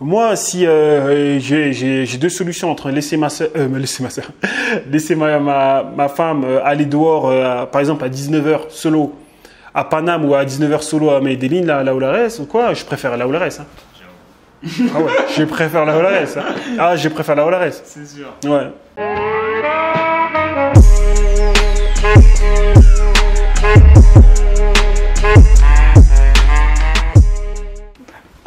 Moi, si euh, j'ai- deux solutions entre laisser ma soeur, euh, laisser ma soeur, laisser ma, ma, ma femme euh, aller dehors, euh, par exemple à 19h solo à Paname ou à 19h solo à Medellin, là, là où la reste, ou quoi, je préfère la reste. Hein. Ah ouais, je préfère la reste. hein. Ah, je préfère la reste. C'est sûr. Ouais.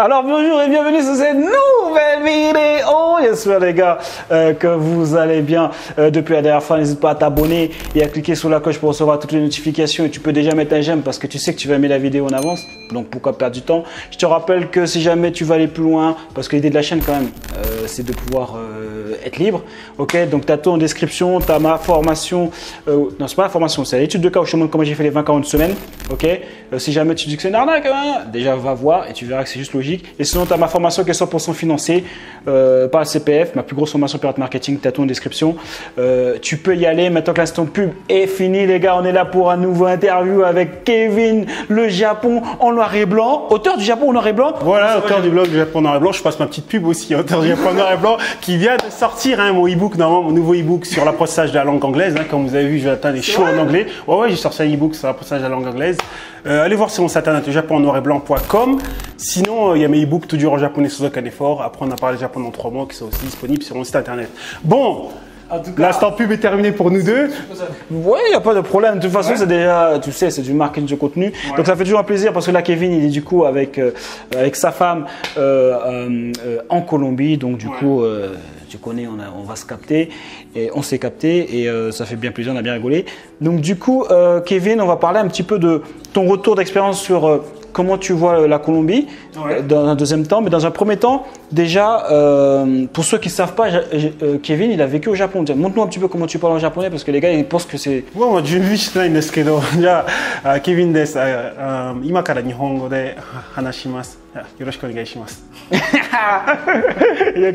Alors bonjour et bienvenue sur cette nouvelle vidéo. J'espère les gars euh, que vous allez bien euh, depuis la dernière fois. N'hésite pas à t'abonner et à cliquer sur la cloche pour recevoir toutes les notifications. Et tu peux déjà mettre un j'aime parce que tu sais que tu vas aimer la vidéo en avance. Donc pourquoi perdre du temps? Je te rappelle que si jamais tu vas aller plus loin, parce que l'idée de la chaîne quand même, euh, c'est de pouvoir euh, être libre. Ok, donc tu as tout en description, tu as ma formation. Euh, non, c'est pas la formation, c'est l'étude de cas où je te montre comment j'ai fait les 20 40 semaines. Ok, Euh, si jamais tu dis que c'est une arnaque, hein, déjà va voir et tu verras que c'est juste logique. Et sinon, tu as ma formation qui est 100% financée euh, par le CPF, ma plus grosse formation pirate marketing, tu as tout en description. Tu peux y aller maintenant que l'instant pub est fini, les gars. On est là pour un nouveau interview avec Kevin, le Japon en noir et blanc, auteur du Japon en noir et blanc? Voilà, auteur du blog du Japon en noir et blanc. Je passe ma petite pub aussi, auteur du Japon en noir et blanc, qui vient de sortir hein, mon e-book, normalement, mon nouveau e-book sur l'apprentissage de la langue anglaise. hein. Comme vous avez vu, je vais atteindre les shows en anglais. Ouais, ouais, j'ai sorti un e-book sur l'apprentissage de la langue anglaise. Euh, allez voir sur mon site internet japon en noir et blanc.com. Sinon, euh, il y a mes e-books tout dur en japonais sans aucun effort. Apprendre à parler japonais en trois mois qui sont aussi disponibles sur mon site internet. Bon, l'instant pub est terminé pour nous deux. Ouais, il n'y a pas de problème. De toute façon, c'est déjà, tu sais, c'est du marketing de contenu. Donc ça fait toujours un plaisir parce que là, Kevin, il est du coup avec, euh, avec sa femme euh, euh, euh, en Colombie. Donc du coup, tu connais, on, a- on va se capter. Et on s'est capté et euh, ça fait bien plaisir, on a bien rigolé. Donc du coup, euh, Kevin, on va parler un petit peu de ton retour d'expérience sur euh, comment tu vois la Colombie Ouais. euh, dans un deuxième temps. Mais dans un premier temps, déjà, euh, pour ceux qui ne savent pas, j'ai- euh, Kevin, il a vécu au Japon. Tiens, Montre-nous un petit peu comment tu parles en japonais parce que les gars, ils pensent que c'est もう準備してないんですけど、じゃあ、あケビンです。ああ今から日本語で話します。あよろしくお願いします。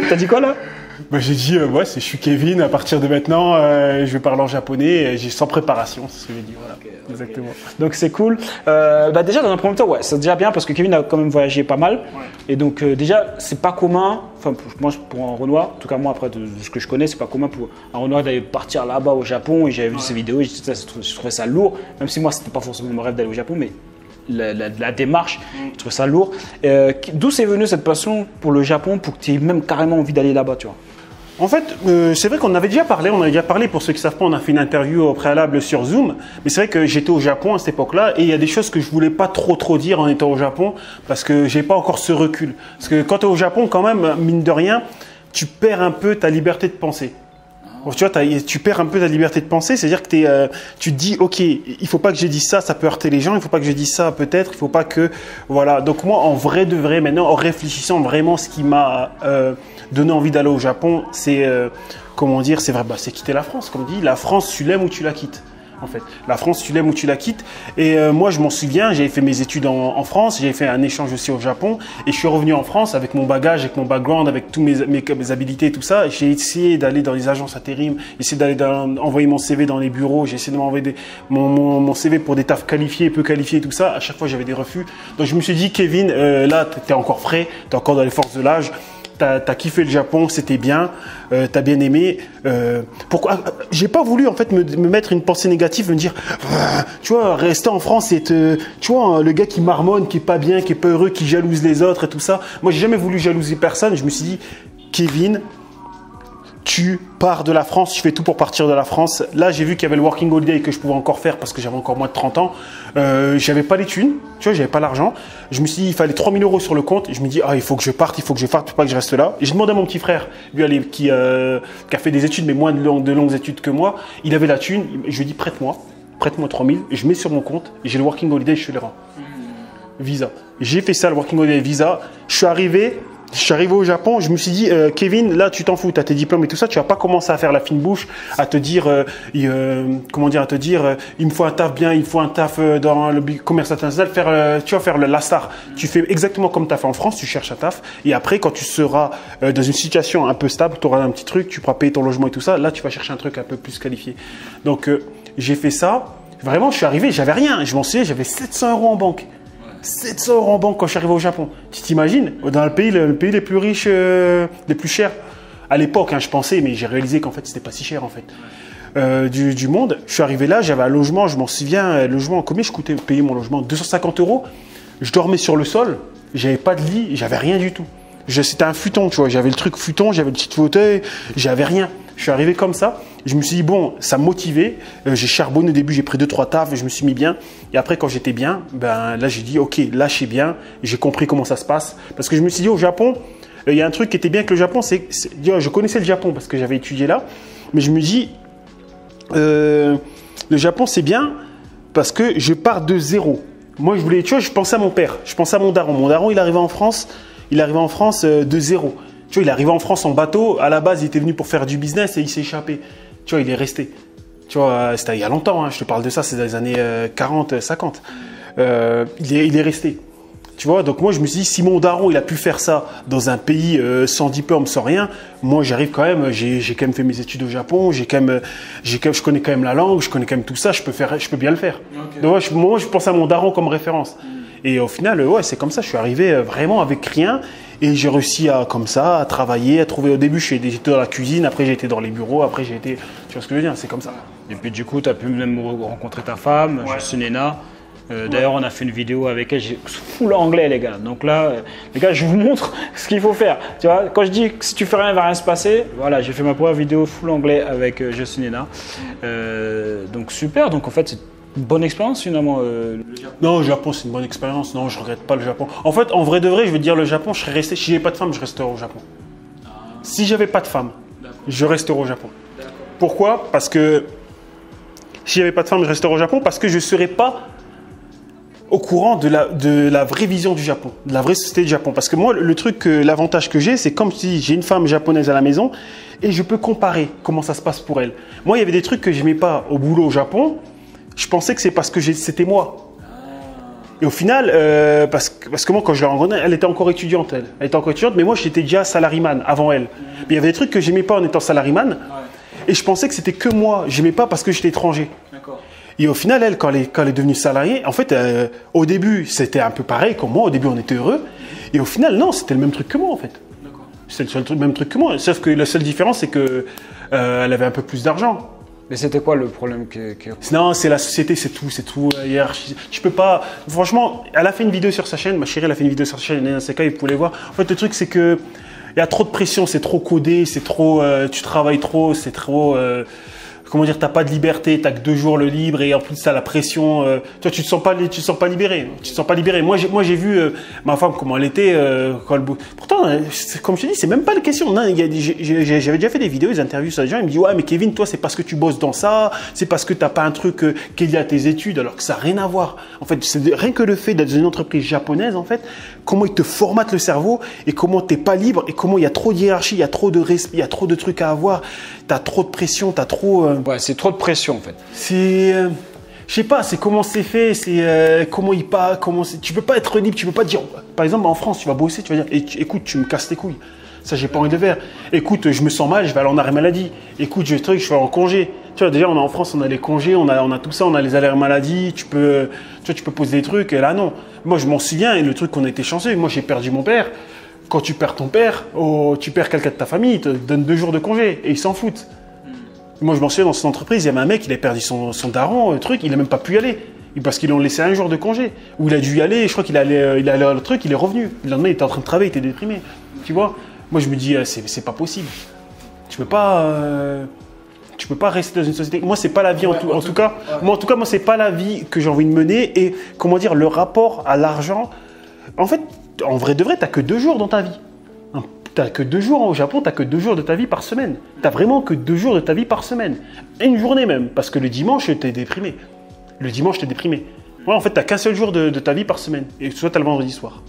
T'as dit quoi là Bah, j'ai dit, euh, ouais, c'est, je suis Kevin, à partir de maintenant, euh, je vais parler en japonais, et j'ai sans préparation, c'est ce que j'ai dit, voilà. Exactement. Donc c'est cool. Euh, bah déjà dans un premier temps, ouais, c'est déjà bien parce que Kevin a quand même voyagé pas mal. Et donc euh, déjà, c'est pas commun. Enfin, pour, moi, pour un Renoir, en tout cas moi après de, de ce que je connais, c'est pas commun pour un Renoir d'aller partir là-bas au Japon. Et j'avais vu ces vidéos, et je, je trouvais ça lourd. Même si moi, c'était pas forcément mon rêve d'aller au Japon, mais la, démarche, je trouvais ça lourd. Euh, D'où c'est venu cette passion pour le Japon, pour que tu aies même carrément envie d'aller là-bas, tu vois? En fait, euh, c'est vrai qu'on avait déjà parlé, on avait déjà parlé, pour ceux qui ne savent pas, on a fait une interview au préalable sur Zoom, mais c'est vrai que j'étais au Japon à cette époque-là, et il y a des choses que je voulais pas trop trop dire en étant au Japon, parce que j'ai pas encore ce recul. Parce que quand tu es au Japon, quand même, mine de rien, tu perds un peu ta liberté de penser. Tu vois, tu perds un peu ta liberté de penser, c'est-à-dire que euh, tu te dis, ok, il faut pas que je dise ça, ça peut heurter les gens, il faut pas que je dise ça, peut-être, il faut pas que, voilà. Donc moi, en vrai de vrai, maintenant, en réfléchissant vraiment, ce qui m'a euh, donné envie d'aller au Japon, c'est, euh, comment dire, c'est vrai, bah, c'est quitter la France, comme dit. La France, tu l'aimes ou tu la quittes. En fait, la France, tu l'aimes ou tu la quittes. Et euh, moi, je m'en souviens, j'avais fait mes études en, France, j'ai fait un échange aussi au Japon, et je suis revenu en France avec mon bagage, avec mon background, avec tous mes, mes, habilités et tout ça. J'ai essayé d'aller dans les agences intérim, essayé d'aller envoyer mon CV dans les bureaux, j'ai essayé de m'envoyer mon, mon, CV pour des tafs qualifiés, peu qualifiés tout ça. À chaque fois, j'avais des refus. Donc, je me suis dit, Kevin, euh, là, t'es encore frais, t'es encore dans les forces de l'âge. T'as as kiffé le Japon, c'était bien, euh, t'as bien aimé. Euh, pourquoi J'ai pas voulu en fait me, me mettre une pensée négative, me dire, tu vois, rester en France et te, tu vois, le gars qui marmonne, qui est pas bien, qui est pas heureux, qui jalouse les autres et tout ça. Moi, j'ai jamais voulu jalouser personne. Je me suis dit, Kevin, tu pars de la France, je fais tout pour partir de la France. Là, j'ai vu qu'il y avait le working holiday que je pouvais encore faire parce que j'avais encore moins de 30 ans. Euh, j'avais pas les thunes, tu vois, j'avais pas l'argent. Je me suis dit, il fallait 3000 euros sur le compte. Je me dis, ah, il faut que je parte, il faut que je parte, faut pas que je reste là. J'ai demandé à mon petit frère, lui, euh, qui a fait des études, mais moins de, longues- de longues études que moi. Il avait la thune. Je lui ai dit, prête-moi, prête-moi 3000. Et je mets sur mon compte j'ai le working holiday, je te les rends. Visa. J'ai fait ça, le Working Holiday Visa. Je suis arrivé, je suis arrivé au Japon, je me suis dit, euh, Kevin, là tu t'en fous, tu as tes diplômes et tout ça, tu vas pas commencer à faire la fine bouche, à te dire, euh, euh, comment dire, à te dire, il me faut un taf bien, il me faut un taf dans le commerce international, faire, tu vas faire le, la star. Tu fais exactement comme tu as fait en France, tu cherches un taf, et après quand tu seras dans une situation un peu stable, tu auras un petit truc, tu pourras payer ton logement et tout ça, là tu vas chercher un truc un peu plus qualifié. Donc j'ai fait ça, vraiment je suis arrivé, j'avais rien, je m'en souviens, j'avais 700 euros en banque. 700 euros en banque quand je suis arrivé au Japon. Tu t'imagines Dans le pays, le, pays les plus riches, euh, les plus chers. À l'époque, hein, je pensais, mais j'ai réalisé qu'en fait, c'était pas si cher en fait. Euh, du, monde. Je suis arrivé là, j'avais un logement, je m'en souviens, logement, combien je coûtais payer mon logement? 250 euros. Je dormais sur le sol, j'avais pas de lit, j'avais rien du tout. C'était un futon, tu vois, j'avais le truc futon, j'avais le petit fauteuil, j'avais rien. Je suis arrivé comme ça. Je me suis dit, bon, ça me motivait. Euh, j'ai charbonné au début, j'ai pris deux, trois tafs je me suis mis bien. Et après, quand j'étais bien, ben, là, j'ai dit, OK, là, je suis bien. J'ai compris comment ça se passe. Parce que je me suis dit, au Japon, euh, il y a un truc qui était bien avec le Japon, c'est je connaissais le Japon parce que j'avais étudié là. Mais je me dis, euh, le Japon, c'est bien parce que je pars de zéro. Moi, je voulais, tu vois, je pensais à mon père, je pensais à mon daron. Mon daron, il arrivait en France, il arrivait en France de zéro. Tu vois, il est arrivé en France en bateau. À la base, il était venu pour faire du business et il s'est échappé. Tu vois, il est resté. Tu vois, c'était il y a longtemps. Hein. je te parle de ça, c'est dans les années 40, euh, 50. Euh, il, est, il est resté. Tu vois, donc moi je me suis dit, si mon daron il a pu faire ça dans un pays euh, sans diplôme, sans rien, moi j'arrive quand même, j'ai quand même fait mes études au Japon, j'ai quand même, j'ai je connais quand même la langue, je connais quand même tout ça, je peux faire, je peux bien le faire. Donc moi je pense à mon daron comme référence. Et au final, ouais, c'est comme ça, je suis arrivé vraiment avec rien et j'ai réussi à, comme ça, à travailler, à trouver. Au début, j'étais dans la cuisine, après, j'étais dans les bureaux, après, j'ai été. Tu vois ce que je veux dire C'est comme ça. Et puis, du coup, tu as pu même rencontrer ta femme, suis Nena. Euh, d'ailleurs, on a fait une vidéo avec elle, j'ai full anglais, les gars. Donc là, euh, les gars, je vous montre ce qu'il faut faire. Tu vois, quand je dis que si tu fais rien, il va rien se passer. Voilà, j'ai fait ma première vidéo full anglais avec euh. Euh, donc super. Donc en fait, c'est bonne expérience finalement euh, le Japon Non, le Japon c'est une bonne expérience. Non, je regrette pas le Japon. En fait, en vrai de vrai, je veux dire le Japon, je serais resté. Si j'avais pas de femme, je resterais au Japon. Ah. Si j'avais pas de femme, je resterais au Japon. Pourquoi? Parce que si j'avais pas de femme, je resterais au Japon parce que je serais pas au courant de la, de la vraie vision du Japon, de la vraie société du Japon. Parce que moi, le truc, l'avantage que j'ai, c'est comme si j'ai une femme japonaise à la maison et je peux comparer comment ça se passe pour elle. Moi, il y avait des trucs que je n'aimais pas au boulot au Japon je pensais que c'est parce que c'était moi. Et au final, euh, parce, que, parce que moi, quand je l'ai rencontrée, elle était encore étudiante, elle. Elle était encore étudiante, mais moi, j'étais déjà salariman avant elle. Mais il y avait des trucs que j'aimais pas en étant salariman. Et je pensais que c'était que moi. J'aimais pas parce que j'étais étranger. Et au final, elle, quand elle est, quand elle est devenue salariée, en fait, euh, au début, c'était un peu pareil comme moi. Au début, on était heureux. Et au final, non, c'était le même truc que moi, en fait. C'était le, même truc que moi. Sauf que la seule différence, c'est qu'elle euh, elle avait un peu plus d'argent. Mais c'était quoi le problème que, Non, c'est la société, c'est tout, c'est tout. Je peux pas. Franchement, elle a fait une vidéo sur sa chaîne. Ma chérie, elle a fait une vidéo sur sa chaîne. Un CK, vous pouvez voir. En fait, le truc, c'est que il y a trop de pression, c'est trop codé, c'est trop. Euh, tu travailles trop, c'est trop. Euh, comment dire, t'as pas de liberté, t'as que deux jours le libre et en plus t'as la pression. Euh, toi, tu te sens pas, tu te sens pas libéré. Tu te sens pas libéré. Moi, j'ai, moi, j'ai vu euh, ma femme comment elle était. Euh, quand elle... Pourtant, comme je te dis, c'est même pas la question. Non, j'avais déjà fait des vidéos, des interviews sur des gens. Ils me disent ouais, mais Kevin, toi, c'est parce que tu bosses dans ça, c'est parce que t'as pas un truc qui est lié à tes études, alors que ça n'a rien à voir. En fait, c'est rien que le fait d'être dans une entreprise japonaise, en fait, comment ils te formatent le cerveau et comment t'es pas libre et comment il y a trop de hiérarchie, il y a trop de respect, il y a trop de trucs à avoir t'as trop de pression, t'as trop. Euh, ouais, c'est trop de pression en fait. C'est. Euh, je sais pas, c'est comment c'est fait, c'est euh, comment il pas, comment tu peux pas être libre, tu peux pas dire, par exemple en France, tu vas bosser, tu vas dire, écoute, tu me casses tes couilles, ça j'ai pas envie de faire. Écoute, je me sens mal, je vais aller en arrêt maladie. Écoute, je truc, je vais en congé. Tu vois, déjà on en France, on a les congés, on a, on a tout ça, on a les arrêts maladie, tu peux, tu vois, tu peux poser des trucs. Et là non, moi je m'en souviens et le truc qu'on a été chanceux, moi j'ai perdu mon père quand tu perds ton père, oh, tu perds quelqu'un de ta famille, il te donne deux jours de congé et ils s'en foutent. Moi, je m'en souviens dans cette entreprise, il y avait un mec, il a perdu son, daron, le truc, il n'a même pas pu y aller. Parce qu'ils lui ont laissé un jour de congé. Où il a dû y aller, je crois qu'il allait, euh, il allait le truc, il est revenu. Le lendemain, il était en train de travailler, il était déprimé. Tu vois? Moi, je me dis, euh, c'est pas possible. Tu peux pas. Euh, tu peux pas rester dans une société. Moi, c'est pas la vie en, tout, en tout, cas. Moi, en tout cas, moi, c'est pas la vie que j'ai envie de mener. Et comment dire, le rapport à l'argent. En fait, en vrai de vrai, tu n'as que deux jours dans ta vie. Hein, tu n'as que deux jours au Japon, tu n'as que deux jours de ta vie par semaine. Tu n'as vraiment que deux jours de ta vie par semaine. Et une journée même, parce que le dimanche, tu es déprimé. Le dimanche, tu es déprimé. Ouais, en fait, tu n'as qu'un seul jour de, ta vie par semaine. Et soit tu as le vendredi soir.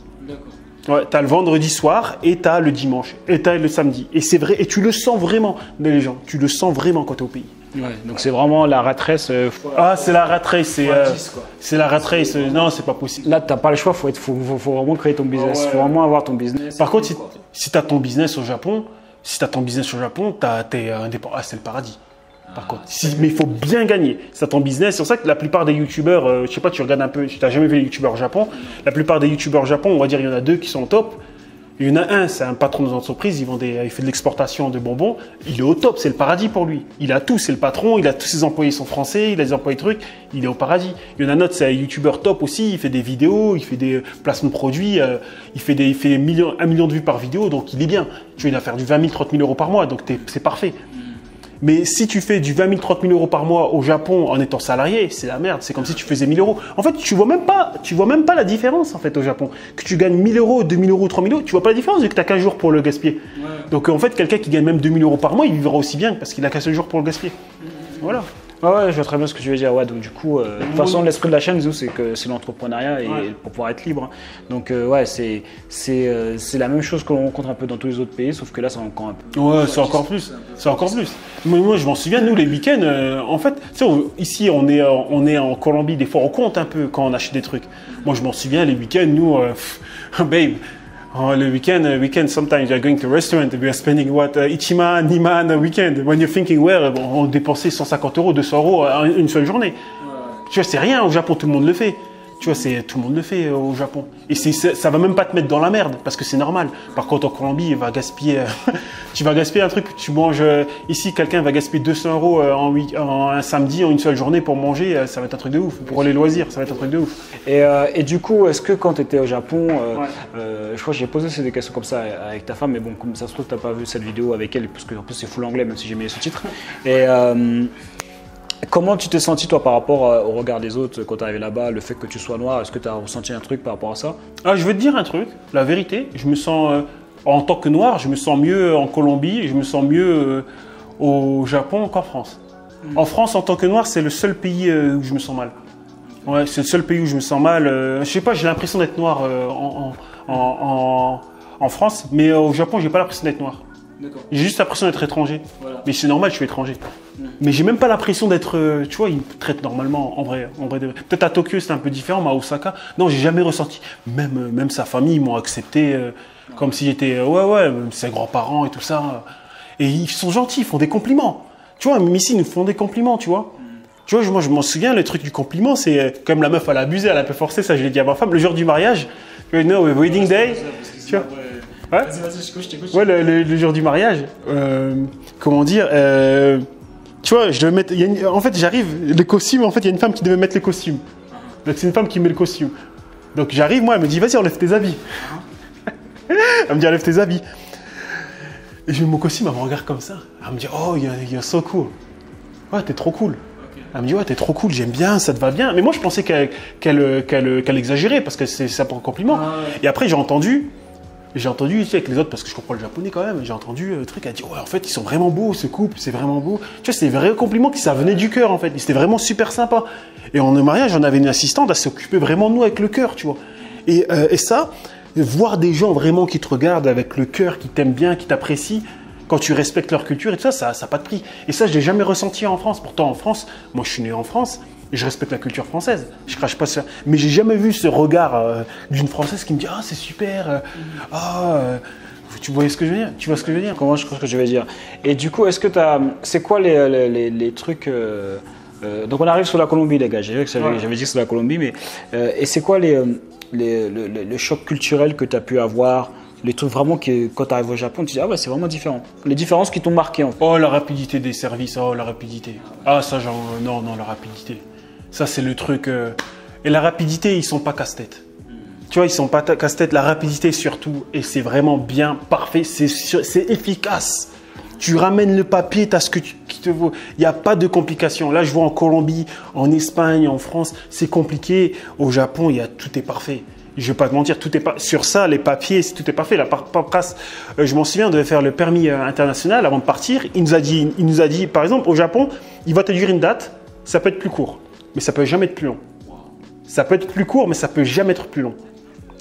Ouais, tu as le vendredi soir et tu as le dimanche. Et tu as le samedi. Et c'est vrai, et tu le sens vraiment dans les gens. Tu le sens vraiment quand tu es au pays. Ouais, donc c'est vraiment la rat euh, ah, c'est la rat c'est euh, c'est la rat euh, non, c'est pas possible. Là, t'as pas le choix, faut être, faut, faut, vraiment créer ton business, Il faut vraiment avoir ton business. Par contre, si, tu as ton business au Japon, si tu as ton business au Japon, t'es indépendant. Ah, c'est le paradis. Par contre, Si- mais il faut bien gagner. C'est ton business. C'est pour ça que la plupart des youtubeurs, euh, je sais pas, tu regardes un peu, tu n'as jamais vu les youtubeurs au Japon. La plupart des youtubeurs au Japon, on va dire, il y en a deux qui sont au top. Il y en a un, c'est un patron d'entreprise, il, vend des- il fait de l'exportation de bonbons. Il est au top, c'est le paradis pour lui. Il a tout, c'est le patron, il a tous ses employés sont français, il a des employés trucs, il est au paradis. Il y en a un autre, c'est un youtubeur top aussi, il fait des vidéos, il fait des placements de produits, euh, il fait, des, il fait millions- un million de vues par vidéo, donc il est bien. Tu vois, il va faire du 20 000, 30 000 euros par mois, donc c'est parfait. Mais si tu fais du 20 000, 30 000 euros par mois au Japon en étant salarié, c'est la merde. C'est comme si tu faisais 1000 euros. En fait, tu vois même pas, tu vois même pas la différence en fait au Japon. Que tu gagnes 1000 euros, 2000 euros, 3000 euros, tu vois pas la différence vu que t'as qu'un jour pour le gaspiller. Donc en fait, quelqu'un qui gagne même 2000 euros par mois, il vivra aussi bien parce qu'il a qu'un seul jour pour le gaspiller. Voilà. Ouais, ouais, je vois très bien ce que tu veux dire. Ouais, donc du coup, euh, de toute façon, l'esprit de la chaîne, c'est que c'est l'entrepreneuriat et Ouais. pour pouvoir être libre. hein. Donc euh, ouais, c'est c'est euh, c'est la même chose que l'on rencontre un peu dans tous les autres pays, sauf que là, c'est encore un peu. Ouais, c'est encore plus. C'est encore plus. Moi, moi, je m'en souviens, nous, les week-ends, en fait, tu sais, ici, on est, en- on est en Colombie, des fois, on compte un peu quand on achète des trucs. Moi, je m'en souviens, les week-ends, nous, pff, babe, oh, le week-end, uh, weekend, sometimes you're going to a restaurant, we are spending what, uh, Ichiman, Niman, a weekend. When you're thinking where, bon, on dépensait 150 euros, 200 euros en une seule journée. Tu vois, c'est rien, au Japon, tout le monde le fait. Tu vois, c'est tout le monde le fait euh, au Japon. Et c'est- ça va même pas te mettre dans la merde parce que c'est normal. Par contre, en Colombie, il va gaspiller. euh, tu vas gaspiller un truc. Tu manges euh, ici, quelqu'un va gaspiller 200 euros en, un samedi, en une seule journée pour manger. ça va être un truc de ouf. Pour les loisirs, ça va être un truc de ouf. Et, euh, et du coup, est-ce que quand tu étais au Japon, euh, Ouais. euh, je crois que j'ai posé ces des questions comme ça avec ta femme, mais bon, comme ça se trouve, tu pas vu cette vidéo avec elle, parce que en plus c'est full anglais, même si j'ai mis les sous-titres. Et comment tu t'es senti, toi, par rapport euh, au regard des autres quand tu arrivé là-bas, le fait que tu sois noir, est-ce que tu as ressenti un truc par rapport à ça? Ah, je vais te dire un truc. La vérité, je me sens euh, en tant que noir, je me sens mieux en Colombie, je me sens mieux euh, au Japon qu'en France. En France, en tant que noir, c'est le seul pays euh, où je me sens mal. Ouais, c'est le seul pays où je me sens mal. je sais pas, j'ai l'impression d'être noir en, en, en, en- en France, mais au Japon, j'ai pas l'impression d'être noir. J'ai juste l'impression d'être étranger. Voilà. Mais c'est normal, je suis étranger. Mais j'ai même pas l'impression d'être. euh, tu vois, ils me traitent normalement, en vrai. En vrai de- Peut-être à Tokyo, c'était un peu différent, mais à Osaka, non, j'ai jamais ressenti. Même, euh, même sa famille, ils m'ont accepté euh, comme si j'étais. euh, ouais, ouais, même ses grands-parents et tout ça. Et ils sont gentils, ils font des compliments. Tu vois, même ici, ils nous font des compliments, tu vois. Tu vois, moi, je m'en souviens, le truc du compliment, c'est comme la meuf, elle a abusé, elle a un peu forcé, ça, je l'ai dit à ma femme, le jour du mariage. You know, wedding day. Tu vois Ouais. Vas-y, vas-y, je t'écoute. Ouais, le, le- le jour du mariage, euh, comment dire, euh, tu vois, je devais mettre, il y a une- en fait, j'arrive, les costumes, en fait, il y a une femme qui devait mettre les costumes. Donc, c'est une femme qui met le costume. Donc, j'arrive, moi, elle me dit, vas-y, enlève tes habits. elle me dit, enlève tes habits. Et je mets mon costume, elle me regarde comme ça. Elle me dit, oh, you're, you're so cool. Ouais, t'es trop cool. Elle me dit, ouais, t'es trop cool, j'aime bien, ça te va bien. Mais moi, je pensais qu'elle qu'elle- qu'elle- qu'elle exagérait parce que c'est ça pour un compliment. Et après, j'ai entendu, j'ai entendu sais, avec les autres, parce que je comprends le japonais quand même, j'ai entendu euh, le truc, a dit, ouais, en fait, ils sont vraiment beaux, ce couple, c'est vraiment beau. Tu vois, c'est des vrais compliments qui ça venait du cœur, en fait. C'était vraiment super sympa. Et en mariage, on avait une assistante, elle s'occupait vraiment de nous avec le cœur, tu vois. Et, euh, et ça, voir des gens vraiment qui te regardent avec le cœur, qui t'aiment bien, qui t'apprécient, quand tu respectes leur culture et tout ça, ça n'a pas de prix. Et ça, je l'ai jamais ressenti en France. Pourtant, en France, moi, je suis né en France je respecte la culture française. Je crache pas sur. Mais j'ai jamais vu ce regard euh, d'une Française qui me dit Ah, c'est super. euh, Ah, euh, tu vois ce que je veux dire Tu vois ce que je veux dire? Comment je crois que je vais dire? Et du coup, est-ce que tu as. C'est quoi les, les, les- les trucs. euh, euh, donc on arrive sur la Colombie, les gars. J'avais Ouais. dit que c'est la Colombie, mais. euh, et c'est quoi les, les, le, choc culturel que tu as pu avoir? Les trucs vraiment que quand tu arrives au Japon, tu dis Ah ouais, c'est vraiment différent. Les différences qui t'ont marqué en fait. Oh, la rapidité des services, oh, la rapidité. Ah, ça, genre, non, non, la rapidité. Ça, c'est le truc. euh, Et la rapidité, ils sont pas casse-tête. Tu vois, ils sont pas casse-tête. La rapidité, surtout, et c'est vraiment bien, parfait, c'est efficace. Tu ramènes le papier, tu as ce que tu, te vaut. Il n'y a pas de complications. Là, je vois en Colombie, en Espagne, en France, c'est compliqué. Au Japon, y a tout est parfait. Je vais pas te mentir, tout est pas sur ça, les papiers, tout est parfait. La paperasse, euh, je m'en souviens, on devait faire le permis euh, international avant de partir. Il nous a dit, il nous a dit, par exemple, au Japon, il va te dire une date, ça peut être plus court, mais ça peut jamais être plus long. Ça peut être plus court, mais ça peut jamais être plus long.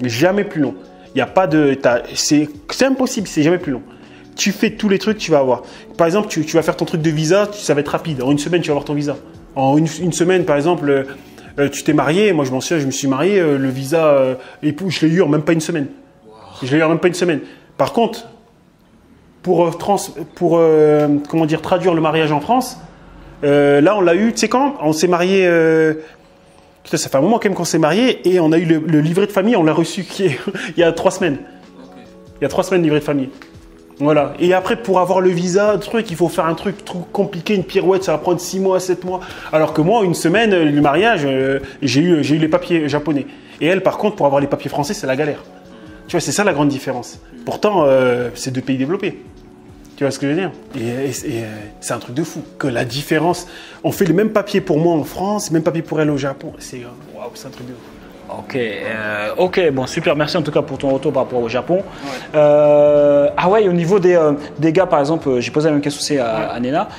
Jamais plus long. Il a pas de. C'est impossible, c'est jamais plus long. Tu fais tous les trucs, tu vas avoir. Par exemple, tu, vas faire ton truc de visa, ça va être rapide. En une semaine, tu vas avoir ton visa. En une, semaine, par exemple, euh, euh, tu t'es marié. Moi, je m'en souviens, je me suis marié. euh, le visa je l'ai eu en même pas une semaine. Je l'ai eu en même pas une semaine. Par contre, pour, trans, pour comment dire, traduire le mariage en France, Euh, là, on l'a eu, tu sais quand On s'est marié. euh, ça fait un moment quand même qu'on s'est marié et on a eu le, livret de famille, on l'a reçu qui est- il y a trois semaines. Il y a trois semaines, livret de famille. Voilà. Et après, pour avoir le visa, truc, il faut faire un truc trop compliqué, une pirouette, ça va prendre 6 mois, 7 mois. Alors que moi, une semaine, euh, le mariage, j'ai eu, les papiers japonais. Et elle, par contre, pour avoir les papiers français, c'est la galère. Tu vois, c'est ça la grande différence. Pourtant, c'est deux pays développés. Tu vois ce que je veux dire? Et, et- et, euh, c'est un truc de fou. Que la différence, on fait les mêmes papiers pour moi en France, les mêmes papiers pour elle au Japon. C'est euh, waouh, c'est un truc de fou. Ok, euh, ok, bon, super, merci en tout cas pour ton retour par rapport au Japon. Euh, ah ouais, au niveau des, euh, des gars, par exemple, j'ai posé la même question aussi à, à Nena.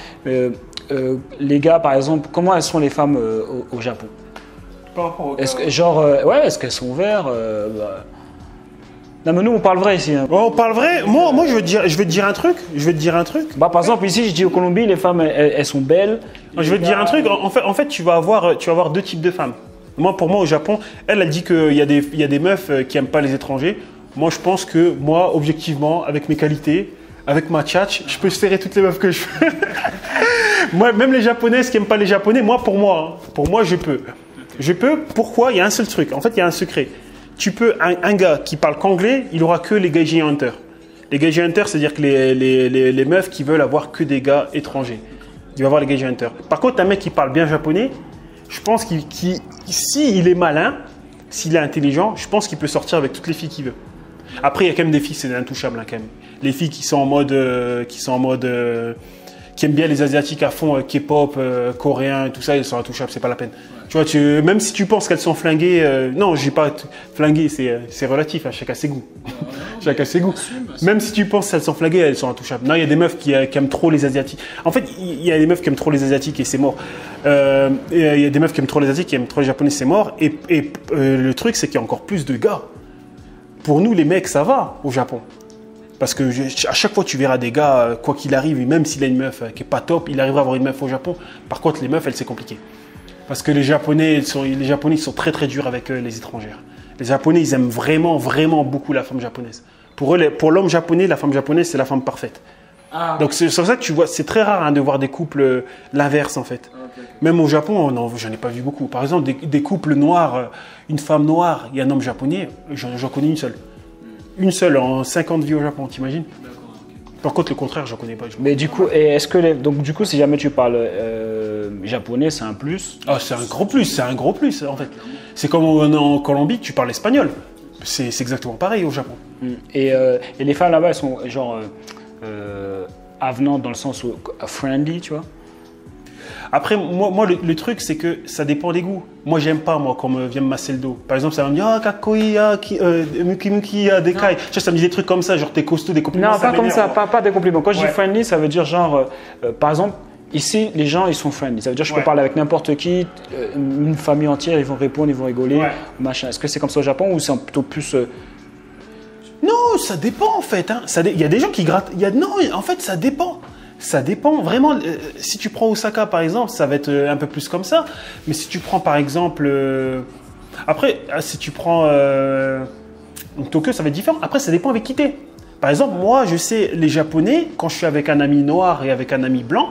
Les gars, par exemple, comment elles sont les femmes au, au Japon? Est-ce que, genre, euh, ouais, est-ce qu'elles sont ouvertes bah, Non, mais nous, on parle vrai ici. hein. Bon, on parle vrai? Moi, moi, je veux te dire, je vais te dire un truc. Je vais te dire un truc. Bah, par exemple, ici, je dis au Colombie, les femmes, elles, elles sont belles. Je vais te dire un truc. En en fait, en fait, tu vas avoir, tu vas avoir deux types de femmes. Moi, pour moi, au Japon, elle, elle dit qu'il y a des, il y a des meufs euh, qui aiment pas les étrangers. Moi, je pense que moi, objectivement, avec mes qualités, avec ma tchatch, je peux serrer toutes les meufs que je veux. moi, même les japonaises qui aiment pas les japonais, moi, pour moi, hein, pour moi, je peux. Je peux. Pourquoi? Il y a un seul truc. En fait, il y a un secret. Tu peux, un, gars qui parle qu'anglais, il aura que les gaijin hunters. Les gaijin hunters, c'est-à-dire que les, les meufs qui veulent avoir que des gars étrangers. Il va avoir les gaijin hunters. Par contre, un mec qui parle bien japonais, je pense qu'il, qu'il- si il est malin, s'il est intelligent, je pense qu'il peut sortir avec toutes les filles qu'il veut. Après, il y a quand même des filles, c'est intouchable hein, quand même. Les filles qui sont en mode, euh, qui sont en mode, euh, qui aiment bien les asiatiques à fond, euh, K-pop, euh, coréen, tout ça, elles sont intouchables, c'est pas la peine. Tu vois, même si tu penses qu'elles sont flinguées, euh, non, j'ai pas flinguées, c'est, euh, relatif, hein, chacun ses goûts. chacun ses goûts. Même si tu penses qu'elles sont flinguées, elles sont intouchables. Non, il y a des meufs qui, aiment trop les asiatiques. En fait, il y a des meufs qui aiment trop les asiatiques et c'est mort. Il y a des meufs qui aiment trop les asiatiques, qui aiment trop les japonais, c'est mort. Et, le truc, c'est qu'il y a encore plus de gars. Pour nous, les mecs, ça va au Japon. Parce que je- à chaque fois, tu verras des gars, euh, quoi qu'il arrive, et même s'il a une meuf euh, qui est pas top, il arrivera à avoir une meuf au Japon. Par contre, les meufs, elles, c'est compliqué. Parce que les Japonais, ils sont, les Japonais ils sont très très durs avec euh, les étrangères. Les Japonais, ils aiment vraiment, vraiment beaucoup la femme japonaise. Pour eux, les- pour l'homme japonais, la femme japonaise, c'est la femme parfaite. Donc c'est pour ça que tu vois, c'est très rare hein, de voir des couples euh, l'inverse en fait. Même au Japon, non, j'en ai pas vu beaucoup. Par exemple, des, des couples noirs, euh, une femme noire et un homme japonais, j'en j'en connais une seule. Une seule en 50 vies au Japon, t'imagines? Par contre, le contraire, j'en connais pas. je- Mais du coup, et est-ce que les, donc du coup, si jamais tu parles euh, japonais, c'est un plus? Ah, c'est un gros plus, c'est un gros plus en fait. C'est comme en, en Colombie, tu parles espagnol. C'est c'est exactement pareil au Japon. Et, euh, et les femmes là-bas, elles sont genre euh, euh, avenantes dans le sens où friendly, tu vois? Après, moi, moi le, le truc, c'est que ça dépend des goûts. Moi, j'aime pas, moi, quand on vient me masser le dos. Par exemple, ça va me dire, ah, kakoi, ah, ki- euh, muki muki, ah, dekai. Tu vois, ça me dit des trucs comme ça, genre t'es costaud, des compliments. Non, pas comme ça, pas, pas des compliments. Quand je Ouais. dis friendly, ça veut dire genre, euh, euh, par exemple, ici, les gens, ils sont friendly. Ça veut dire je peux Ouais. parler avec n'importe qui, euh, une famille entière, ils vont répondre, ils vont rigoler, Ouais. machin. Est-ce que c'est comme ça au Japon ou c'est plutôt plus. euh, Non, ça dépend en fait. hein. Dé- Il y a des gens qui grattent. Y a... Non, en fait, ça dépend. Ça dépend vraiment. euh, si tu prends Osaka par exemple, ça va être euh, un peu plus comme ça. Mais si tu prends par exemple. euh, Après, ah, si tu prends Tokyo, ça va être différent. Après, ça dépend avec qui t'es. Par exemple, moi, je sais, les Japonais, quand je suis avec un ami noir et avec un ami blanc,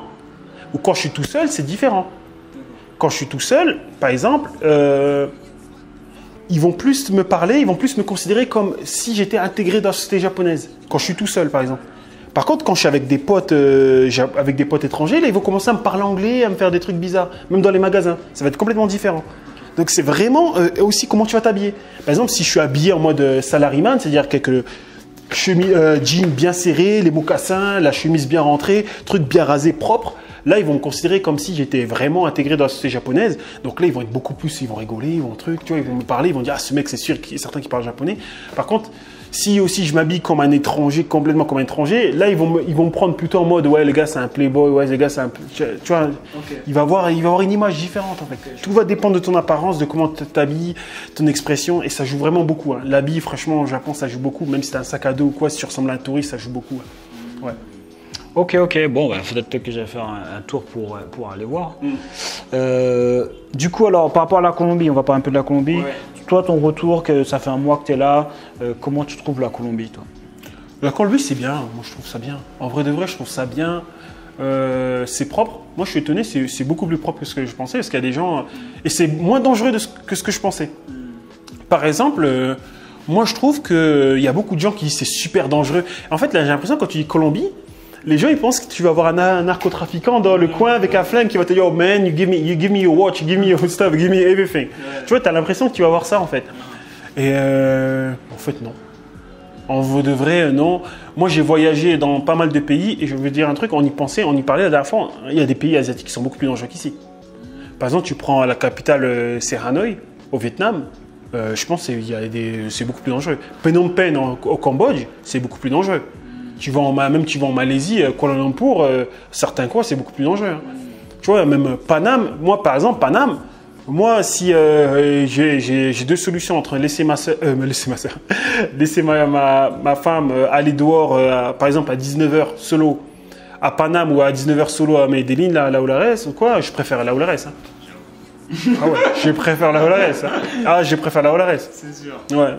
ou quand je suis tout seul, c'est différent. Quand je suis tout seul, par exemple, ils vont plus me parler, ils vont plus me considérer comme si j'étais intégré dans la société japonaise. Quand je suis tout seul, par exemple. Par contre, quand je suis avec des potes, euh, avec des potes étrangers, là, ils vont commencer à me parler anglais, à me faire des trucs bizarres, même dans les magasins. Ça va être complètement différent. Donc c'est vraiment euh, aussi comment tu vas t'habiller. Par exemple, si je suis habillé en mode euh, salaryman, c'est-à-dire quelques chemise, euh, jean bien serré, les mocassins, la chemise bien rentrée, truc bien rasé, propre. Là, ils vont me considérer comme si j'étais vraiment intégré dans la société japonaise. Donc là, ils vont être beaucoup plus, ils vont rigoler, ils vont truc, tu vois, ils vont me parler, ils vont dire ah ce mec c'est sûr qu'il y a certains qui parlent japonais. Par contre, si aussi je m'habille comme un étranger, complètement comme un étranger, là ils vont me, ils vont me prendre plutôt en mode ouais le gars c'est un playboy, ouais le gars c'est un, tu tu vois, il va avoir, il va avoir une image différente en fait. Tout va dépendre de ton apparence, de comment tu t'habilles, ton expression et ça joue vraiment beaucoup. Hein. L'habit, franchement, au Japon ça joue beaucoup, même si t'as un sac à dos ou quoi, si tu ressembles à un touriste, ça joue beaucoup. hein. Ouais. Ok, ok, bon, bah, peut-être que j'allais faire un, un tour pour, euh, pour aller voir. Euh, du coup, alors, par rapport à la Colombie, on va parler un peu de la Colombie. Ouais. Toi, ton retour, que ça fait un mois que tu es là, euh, comment tu trouves la Colombie, toi? La Colombie, c'est bien. Moi, je trouve ça bien. En vrai de vrai, je trouve ça bien. euh, c'est propre. Moi, je suis étonné, c'est beaucoup plus propre que ce que je pensais, parce qu'il y a des gens... Et c'est moins dangereux que ce que je pensais. Par exemple, euh, moi, je trouve qu'il y a beaucoup de gens qui disent c'est super dangereux. En fait, là, j'ai l'impression, quand tu dis Colombie, les gens, ils pensent que tu vas avoir un, na- un narcotrafiquant dans le coin avec un flingue qui va te dire, oh man, you give me, you give me your watch, you give me your stuff, give me everything. Tu vois, tu as l'impression que tu vas avoir ça, en fait. Et euh, en fait, non. En vrai de vrai, euh, non. Moi, j'ai voyagé dans pas mal de pays et je veux dire un truc, on y pensait, on y parlait la dernière fois. Il y a des pays asiatiques qui sont beaucoup plus dangereux qu'ici. Par exemple, tu prends la capitale, euh, c'est Hanoi, au Vietnam. euh, je pense des, c'est beaucoup plus dangereux. Phnom Penh en- au Cambodge, c'est beaucoup plus dangereux. Tu vas en, même tu vas en Malaisie, euh, Kuala Lumpur, euh, certains coins, c'est beaucoup plus dangereux. hein. Tu vois, même Paname, moi par exemple, Paname, moi si euh, j'ai- deux solutions entre laisser ma soeur, euh, laisser ma soeur, laisser ma, ma, ma femme aller dehors, euh, à- par exemple à 19h solo à Paname ou à 19h solo à Medellin, là, là où la reste, ou quoi, je préfère la reste. hein. Ah ouais, je préfère la reste. hein. Ah, je préfère la reste. C'est sûr. Ouais.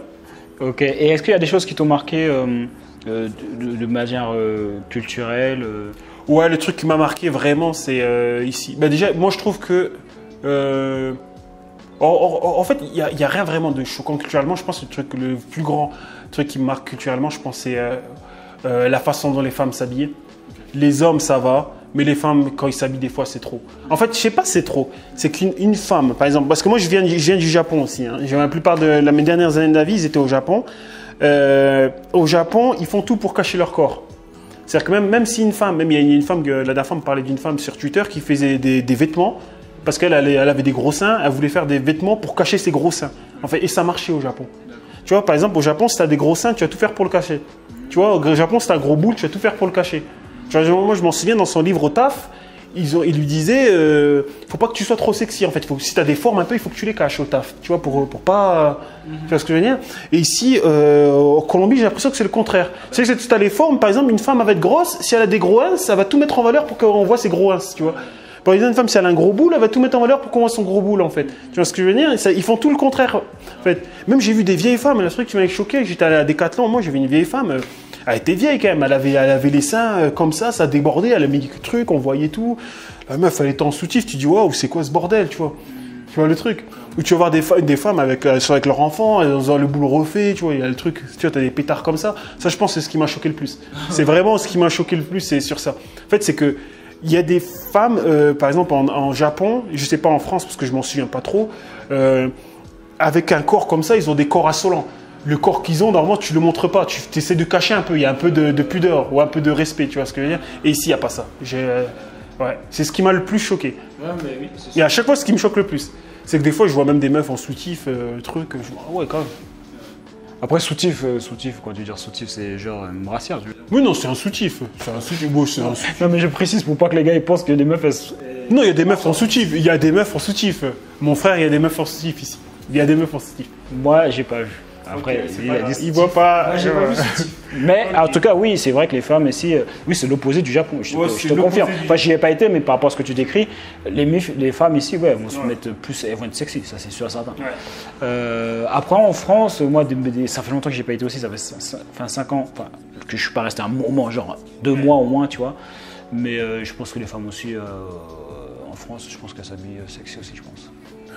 Ok. Et est-ce qu'il y a des choses qui t'ont marqué de, de manière euh, culturelle euh, Ouais, le truc qui m'a marqué vraiment, c'est euh, ici. Bah déjà, moi je trouve que. euh, en, fait, il n'y a, rien vraiment de choquant culturellement. Je pense que le truc le plus grand truc qui me marque culturellement, je pense, c'est euh, euh, la façon dont les femmes s'habillent. Les hommes, ça va. Mais les femmes, quand ils s'habillent, des fois, c'est trop. En fait, je sais pas si c'est trop. C'est qu'une une femme, par exemple, parce que moi, je viens, je viens du Japon aussi. hein. La plupart de mes dernières années de la vie, ils étaient au Japon. Euh, au Japon, ils font tout pour cacher leur corps. C'est-à-dire que même, même si une femme, même il y a une femme, la dernière fois, on me parlait d'une femme sur Twitter qui faisait des, vêtements, parce qu'elle elle, elle avait des gros seins, elle voulait faire des vêtements pour cacher ses gros seins. En fait, et ça marchait au Japon. Tu vois, par exemple, au Japon, si tu as des gros seins, tu vas tout faire pour le cacher. Tu vois, au Japon, si tu as un gros boule, tu vas tout faire pour le cacher. Tu moi, je m'en souviens dans son livre au taf, ils ont, il lui disait, euh, faut pas que tu sois trop sexy en fait. Faut, si tu as des formes un peu, il faut que tu les caches au taf. Tu vois, pour, pour pas. Tu vois ce que je veux dire? Et ici, euh, en Colombie, j'ai l'impression que c'est le contraire. C'est que si tu as les formes, par exemple, une femme va être grosse, si elle a des gros ins, ça va tout mettre en valeur pour qu'on voit ses gros ins, tu vois. Par exemple, une femme, si elle a un gros boule, elle va tout mettre en valeur pour qu'on voit son gros boule, en fait. Tu vois ce que je veux dire? Ça- Ils font tout le contraire, en fait. Même j'ai vu des vieilles femmes, le truc qui m'avait choqué, j'étais allé à Decathlon, moi j'ai vu une vieille femme, euh, elle était vieille quand même, elle avait, elle avait les seins euh, comme ça, ça débordait, elle a mis des trucs, on voyait tout. La meuf, elle était en soutif, tu dis, waouh, c'est quoi ce bordel, tu vois? Tu vois le truc? Ou tu vas voir des, femmes avec, euh, sont avec leur enfant, elles ont le boule refait, tu vois, il y a le truc, tu vois, t'as des pétards comme ça. Ça, je pense, c'est ce qui m'a choqué le plus. C'est vraiment ce qui m'a choqué le plus, c'est sur ça. En fait, c'est que il y a des femmes, euh, par exemple en, Japon, je sais pas en France parce que je m'en souviens pas trop, avec un corps comme ça, ils ont des corps assolants. Le corps qu'ils ont, normalement, tu le montres pas. Tu essaies de cacher un peu. Il y a un peu de, de pudeur ou un peu de respect, tu vois ce que je veux dire. Et ici, il n'y a pas ça. Euh, ouais. C'est ce qui m'a le plus choqué. Ouais, mais oui, Et à chaque fois, ce qui me choque le plus, c'est que des fois, je vois même des meufs en soutif, euh, truc. Je vois, ah ouais, quand même. Après, soutif, euh, soutif, quand tu veux dire soutif, c'est genre une brassière. tu veux. Oui, non, c'est un soutif. C'est un soutif. Bon, c'est un soutif. Non, mais je précise pour pas que les gars ils pensent que les meufs elles. Non, il y a des meufs en soutif. Il y a des meufs en soutif. Mon frère, il y a des meufs en soutif ici. Il y a des meufs en soutif. Moi, j'ai pas vu. Après, c'est il pas Il voit pas. type. Mais en tout cas, oui, c'est vrai que les femmes ici, euh, oui, c'est l'opposé du Japon. Je te, Ouais, je te confirme. du- Enfin, j'y ai pas été, mais par rapport à ce que tu décris, les, mif- les femmes ici, ouais, vont se mettre plus, elles vont être sexy, ça c'est sûr et certain. Euh, après, en France, moi, ça fait longtemps que j'ai pas été aussi, ça fait 5 ans, enfin, que je suis pas resté un moment, genre deux mois au moins, tu vois. Mais euh, je pense que les femmes aussi, euh, en France, je pense qu'elles s'habillent euh, sexy aussi, je pense.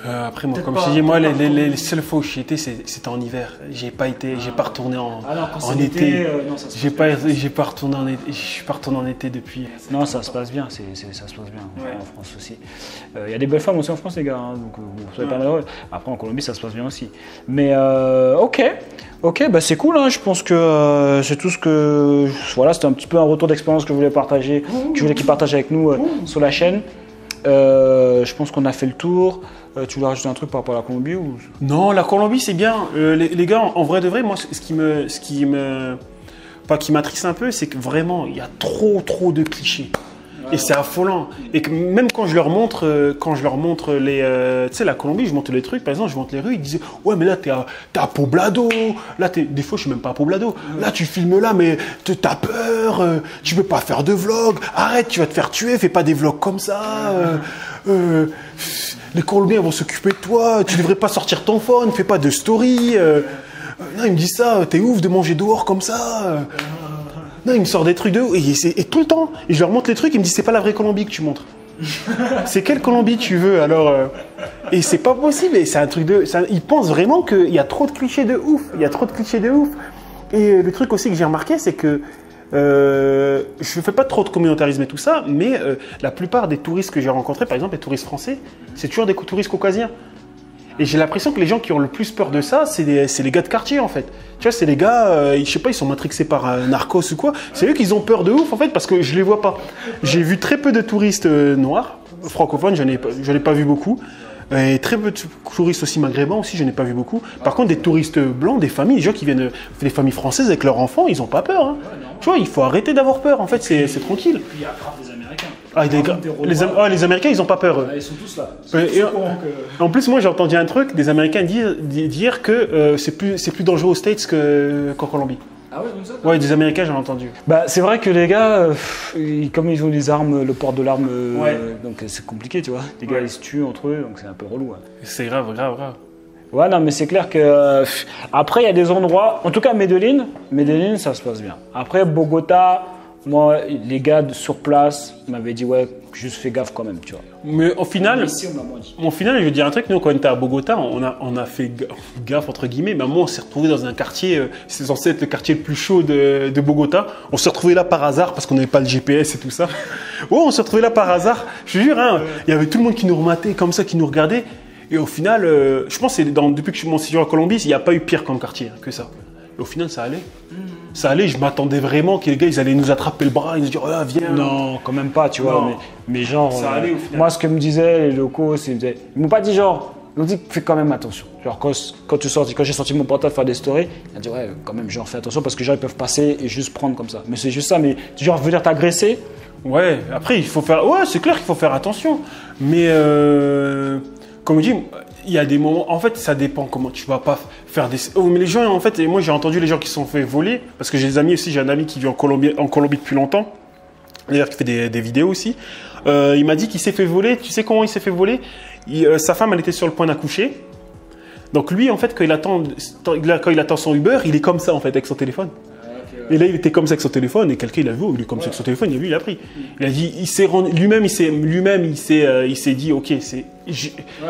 Euh, après, moi, comme pas- je t'ai dit, moi, les, seules fois où j'y étais, c'est- c'était en hiver. J'ai pas été, j'ai pas retourné en, Ah non, quand en c'est été. l'été, euh, se j'ai pas, j'ai pas retourné en été. Je suis pas retourné en été depuis. Non, ça se passe bien, ça se passe bien Ouais. en France aussi. Euh, Il y a des belles femmes aussi en France, les gars, hein, donc soyez pas malheureux. Après, en Colombie, ça se passe bien aussi. Mais euh, ok, ok, bah c'est cool. hein, je pense que euh, c'est tout ce que. Voilà, c'était un petit peu un retour d'expérience que je voulais partager, que je voulais qu'ils partagent avec nous euh, sur la chaîne. Euh, je pense qu'on a fait le tour. Euh, tu voulais rajouter un truc par rapport à la Colombie ou... Non, la Colombie, c'est bien. Euh, les, gars, en, en vrai de vrai, moi, ce qui me, ce qui me, pas qui m'attriste un peu, c'est que vraiment, il y a trop, trop de clichés. Et c'est affolant. Et que même quand je leur montre, euh, quand je leur montre les, euh, tu sais, la Colombie, je montre les trucs. Par exemple, je montre les rues, ils disaient, ouais, mais là, t'es à, à Poblado. Là, des fois, je suis même pas à Poblado. Là, tu filmes là, mais t'as peur. euh, tu peux pas faire de vlog. Arrête, tu vas te faire tuer. Fais pas des vlogs comme ça. euh, les Colombiens vont s'occuper de toi. Tu devrais pas sortir ton phone. Fais pas de story. non, il me dit ça. T'es ouf de manger dehors comme ça. Non, il me sort des trucs de ouf. Et, tout le temps, et je leur montre les trucs, ils me disent c'est pas la vraie Colombie que tu montres. c'est quelle Colombie tu veux alors euh, Et c'est pas possible. Et c'est un truc de. ça- ils pensent vraiment qu'il y a trop de clichés de ouf. Il y a trop de clichés de ouf. Et euh, le truc aussi que j'ai remarqué, c'est que. euh, je fais pas trop de communautarisme et tout ça, mais euh, la plupart des touristes que j'ai rencontrés, par exemple les touristes français, c'est toujours des touristes caucasiens. Et j'ai l'impression que les gens qui ont le plus peur de ça, c'est les, les gars de quartier en fait. Tu vois, c'est les gars, euh, je sais pas, ils sont matrixés par un narcos ou quoi. C'est eux qui ont peur de ouf en fait parce que je les vois pas. J'ai vu très peu de touristes euh, noirs, francophones, j'en ai, ai pas vu beaucoup. Et très peu de touristes aussi maghrébins aussi, je n'ai pas vu beaucoup. Par contre, des touristes blancs, des familles, des gens qui viennent, des familles françaises avec leurs enfants, ils ont pas peur. hein. Tu vois, il faut arrêter d'avoir peur. En fait, c'est tranquille. Ah, les, gars- les, Am- ah, les Américains, ils ont pas peur. eux. Ils sont tous là. Et- En plus, moi, j'ai entendu un truc des Américains dire, di- dire que euh, c'est plus, c'est plus dangereux aux States que- qu'en Colombie. Ah ouais, comme ça Ouais, des Américains, j'ai entendu. Bah, c'est vrai que les gars, euh, pff, ils- comme ils ont des armes, le port de l'arme, euh, Ouais. donc euh, c'est compliqué, tu vois. Les gars, ils se tuent entre eux, donc c'est un peu relou. hein. C'est grave, grave, grave. Ouais, non, mais c'est clair que. euh, pff, après, il y a des endroits. En tout cas, Medellin, Medellin, ça se passe bien. Après, Bogota, moi, les gars de- sur place m'avaient dit, ouais, juste fais gaffe quand même, tu vois. Mais au final, Ici, on au final, je vais dire un truc. Nous, quand on était à Bogota, on a, on a fait ga- gaffe entre guillemets. Mais moment, on s'est retrouvé dans un quartier. euh, C'est censé être le quartier le plus chaud de, de Bogota. On s'est retrouvé là par hasard parce qu'on n'avait pas le GPS et tout ça. Ouais, on s'est retrouvé là par hasard. Je te jure, hein, il y avait tout le monde qui nous rematait comme ça, qui nous regardait. Et au final, euh, je pense que dans- depuis que je suis mon séjour à Colombie, il n'y a pas eu pire comme quartier hein, que ça. Et au final, ça allait. Ça allait. Je m'attendais vraiment que les gars, ils allaient nous attraper le bras, ils nous dire, ah, viens. Non, quand même pas, tu vois. Mais, mais genre, Ça euh, allait au final. moi, ce que me disaient les locaux, c'est ils m'ont pas dit genre, ils m'ont dit fais quand même attention. Genre quand, quand tu sortis, quand j'ai sorti mon portable faire des stories, ils m'ont dit ouais, quand même, genre fais attention parce que genre ils peuvent passer et juste prendre comme ça. Mais c'est juste ça. Mais genre venir t'agresser, Ouais, après, il faut faire. Ouais, c'est clair qu'il faut faire attention. Mais, euh, comme je dis, il y a des moments. En fait, ça dépend comment tu vas pas Oh, mais les gens, en fait, et moi j'ai entendu les gens qui se sont fait voler. Parce que j'ai des amis aussi, j'ai un ami qui vit en Colombie, en Colombie depuis longtemps. D'ailleurs, qui fait des, vidéos aussi. Euh, il m'a dit qu'il s'est fait voler. Tu sais comment il s'est fait voler? Euh, Sa femme, elle était sur le point d'accoucher. Donc lui, en fait, quand il, attend, quand il attend son Uber, il est comme ça, en fait, avec son téléphone. Et là, il était comme ça avec son téléphone, et quelqu'un, il a vu, il est comme ça avec son téléphone, il a vu, il a pris. Il a dit, il s'est rendu, lui-même, il s'est, lui-même, il s'est, euh, il s'est dit, ok, c'est,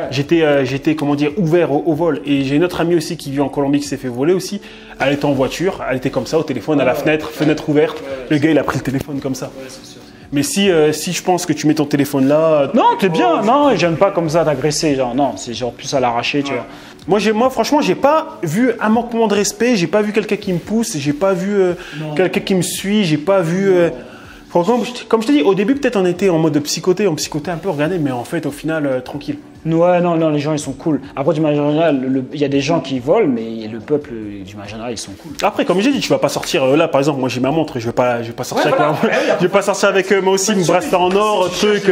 j'étais, euh, j'étais, comment dire, ouvert au, au vol. Et j'ai une autre amie aussi qui vit en Colombie qui s'est fait voler aussi. Elle était en voiture, elle était comme ça, au téléphone, à la fenêtre, fenêtre ouverte. Le gars, il a pris le téléphone comme ça. Mais si, euh, si je pense que tu mets ton téléphone là, non, t'es bien. Non, j'aime pas comme ça t'agresser. Genre non, c'est genre plus à l'arracher, tu vois. Moi, moi, franchement, j'ai pas vu un manquement de respect. J'ai pas vu quelqu'un qui me pousse. J'ai pas vu euh, quelqu'un qui me suit. J'ai pas vu. euh, franchement, je comme je te dis, au début, peut-être on était en mode psychoté, on psychotait un peu, regardez, mais en fait, au final, euh, tranquille. Ouais, non, non, les gens ils sont cool. Après, du manière générale, le- il y a des gens qui volent, mais le peuple, du manière générale, ils sont cool. Après, comme j'ai dit, tu vas pas sortir euh, là, par exemple, moi j'ai ma montre, je vais pas, je vais pas sortir voilà. avec, ma- je vais pas sortir avec euh, moi aussi une bracelet en or, truc.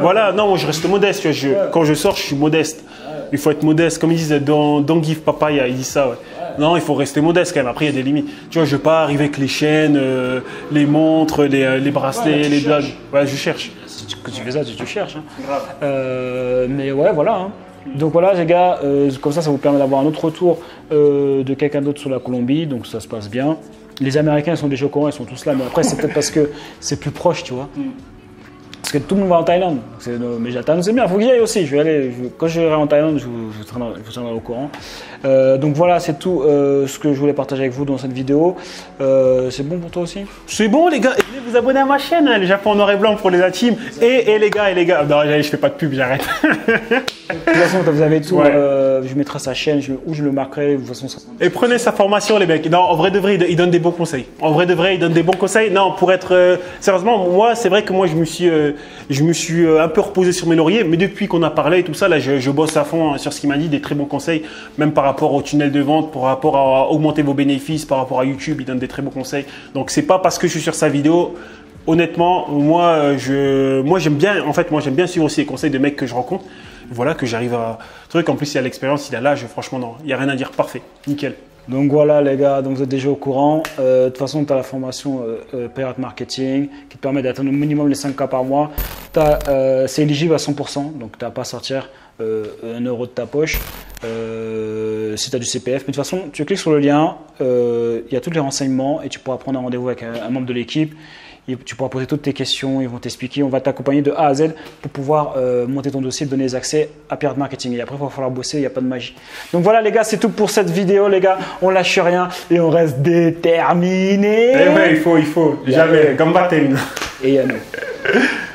voilà, non, moi je reste modeste. tu vois, je- quand je sors, je suis modeste. Il faut être modeste, comme ils disent dans Don't Give Papaya, ils disent ça. Ouais. Non, il faut rester modeste quand même. Après, il y a des limites. Tu vois, je vais pas arriver avec les chaînes, euh, les montres, les, euh, les bracelets, Ouais, les blagues. Ouais, je cherche. Si tu, fais ça, tu, tu cherches. hein. Euh, mais ouais, voilà. hein. Donc voilà, les gars, euh, comme ça, ça vous permet d'avoir un autre retour de quelqu'un d'autre sur la Colombie, donc ça se passe bien. Les Américains ils sont déjà au courant, ils sont tous là, mais après, c'est peut-être parce que c'est plus proche, tu vois. Parce que tout le monde va en Thaïlande. C'est- euh, Mais la Thaïlande, c'est bien, il faut que j'y aille aussi. Je vais aller, je- quand en Thaïlande, je vous, je vous tiendrai, au courant. Euh, donc voilà, c'est tout euh, ce que je voulais partager avec vous dans cette vidéo. Euh, c'est bon pour toi aussi? C'est bon, les gars. Et venez vous abonner à ma chaîne, hein, les Japon en noir et blanc pour les intimes. Et, et les gars, et les gars. Non, je fais pas de pub, j'arrête. De toute façon, vous avez tout. Ouais. Je mettrai sa chaîne, je, où je le marquerai. De toute façon, Et prenez sa formation, les mecs. Non, en vrai de vrai, il donne des bons conseils. En vrai de vrai, il donne des bons conseils. Non, pour être euh, sérieusement, moi, c'est vrai que moi, je me suis, euh, je me suis euh, un peu reposé sur mes lauriers. Mais depuis qu'on a parlé et tout ça, là, je, je bosse à fond hein, sur ce qu'il m'a dit, des très bons conseils, même par rapport au tunnel de vente, par rapport à augmenter vos bénéfices, par rapport à YouTube, il donne des très bons conseils. Donc, c'est pas parce que je suis sur sa vidéo. Honnêtement, moi, je, moi, j'aime bien. En fait, moi, j'aime bien suivre aussi les conseils de mecs que je rencontre. Voilà que j'arrive à truc. En plus, il a l'expérience, il a l'âge. Franchement, non, il y a rien à dire. Parfait, nickel. Donc voilà les gars, donc vous êtes déjà au courant. Euh, de toute façon, tu as la formation euh, euh, Pirate Marketing qui te permet d'atteindre au minimum les 5K par mois. Euh, c'est éligible à 100%, donc tu n'as pas à sortir un euro de ta poche. si tu as du CPF. Mais de toute façon, tu cliques sur le lien, il y a tous les renseignements et tu pourras prendre un rendez-vous avec un membre de l'équipe. Tu pourras poser toutes tes questions, ils vont t'expliquer, on va t'accompagner de A à Z pour pouvoir euh, monter ton dossier, donner les accès à Pyramid Marketing. Et après, il va falloir bosser, il n'y a pas de magie. Donc voilà les gars, c'est tout pour cette vidéo les gars. On lâche rien et on reste déterminé. Eh ouais, il faut, il faut. Jamais. Gambaten. Et Yannou.